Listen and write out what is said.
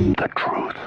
the truth.